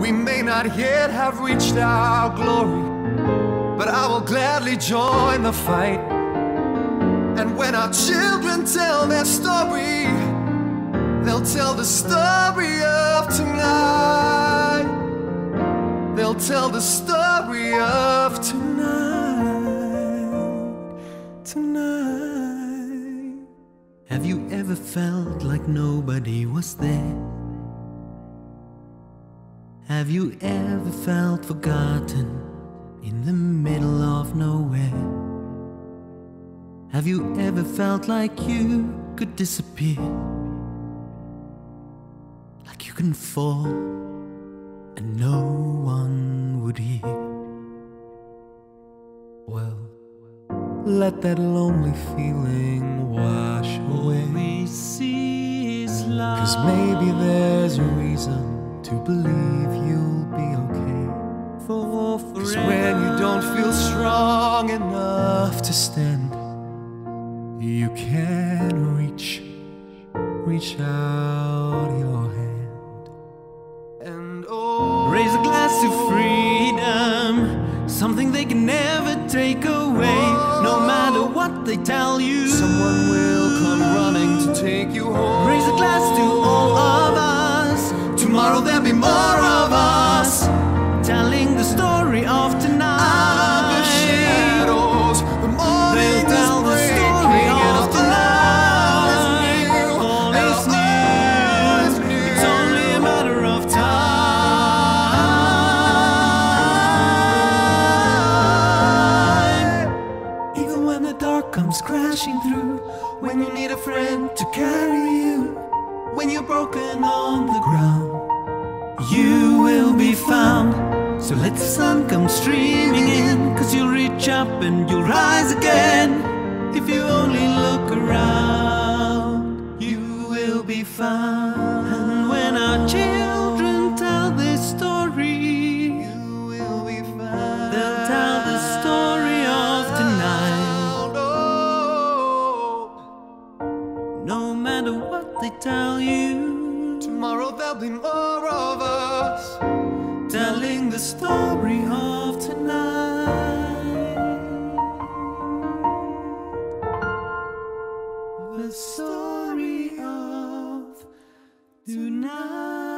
We may not yet have reached our glory, but I will gladly join the fight. And when our children tell their story, they'll tell the story of tonight. They'll tell the story of tonight. Tonight. Have you ever felt like nobody was there? Have you ever felt forgotten in the middle of nowhere? Have you ever felt like you could disappear? Like you can fall and no one would hear? Well, let that lonely feeling wash away. Cause maybe there's a reason to believe you'll be okay. For Cause when you don't feel strong enough to stand, you can reach, reach out your hand. and oh, Raise a glass to freedom, something they can never take away. No matter what they tell you, someone will come running through, when you need a friend to carry you, when you're broken on the ground, you will be found. So let the sun come streaming in, cause you'll reach up and you'll rise again. If you only look around, you will be found. they tell you. Tomorrow there'll be more of us telling the story of tonight. The story of tonight.